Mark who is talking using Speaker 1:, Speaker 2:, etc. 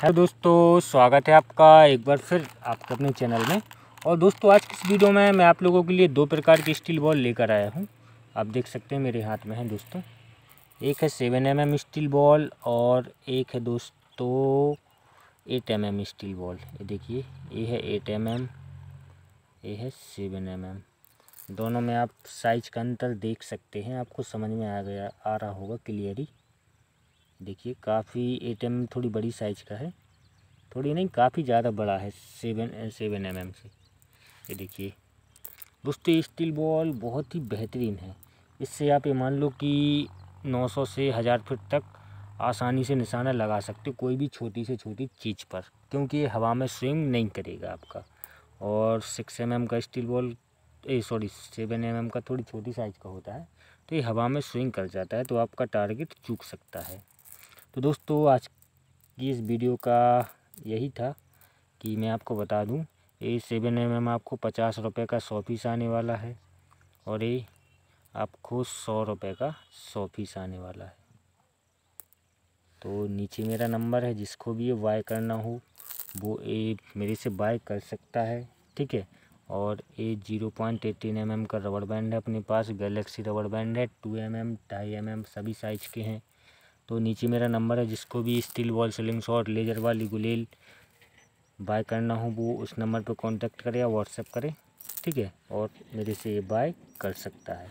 Speaker 1: है दोस्तों, स्वागत है आपका एक बार फिर आपके अपने चैनल में। और दोस्तों, आज की इस वीडियो में मैं आप लोगों के लिए दो प्रकार की स्टील बॉल लेकर आया हूँ। आप देख सकते हैं मेरे हाथ में है दोस्तों। एक है seven M M steel ball और एक है दोस्तों, eight M M steel ball. ये देखिए, ये है एट एम एम, ये है सेवन एम एम। दोनों में आप साइज़ का अंतर देख सकते हैं। आपको समझ में आ गया, आ रहा होगा क्लियरी देखिए, काफ़ी एट एम थोड़ी बड़ी साइज़ का है। थोड़ी नहीं, काफ़ी ज़्यादा बड़ा है सेवन सेवन एम एम से। ये देखिए दोस्तों स्टील बॉल बहुत ही बेहतरीन है। इससे आप ये मान लो कि 900 से हज़ार फिट तक आसानी से निशाना लगा सकते हो कोई भी छोटी से छोटी चीज़ पर, क्योंकि ये हवा में स्विंग नहीं करेगा आपका। और सिक्स एम एम का स्टील बॉल ए सॉरी सेवन एम एम का थोड़ी छोटी साइज़ का होता है तो ये हवा में स्विंग कर जाता है तो आपका टारगेट चूक सकता है। तो दोस्तों, आज की इस वीडियो का यही था कि मैं आपको बता दूँ, ये सेवन एम एम आपको पचास रुपये का सौ पीस आने वाला है और ये आपको सौ रुपये का सौ पीस आने वाला है। तो नीचे मेरा नंबर है, जिसको भी ये बाय करना हो, वो ए मेरे से बाय कर सकता है, ठीक है? और ये zero point eighteen M M का रबड़ बैंड है अपने पास गैलेक्सी रबड़ बैंड है टू एम एम ढाई एम एम सभी साइज़ के हैं। तो नीचे मेरा नंबर है, जिसको भी steel ball selling shot laser वाली गुलेल बाय करना हो, वो उस नंबर पर कांटेक्ट करे या व्हाट्सएप करे, ठीक है? और मेरे से ये बाय कर सकता है।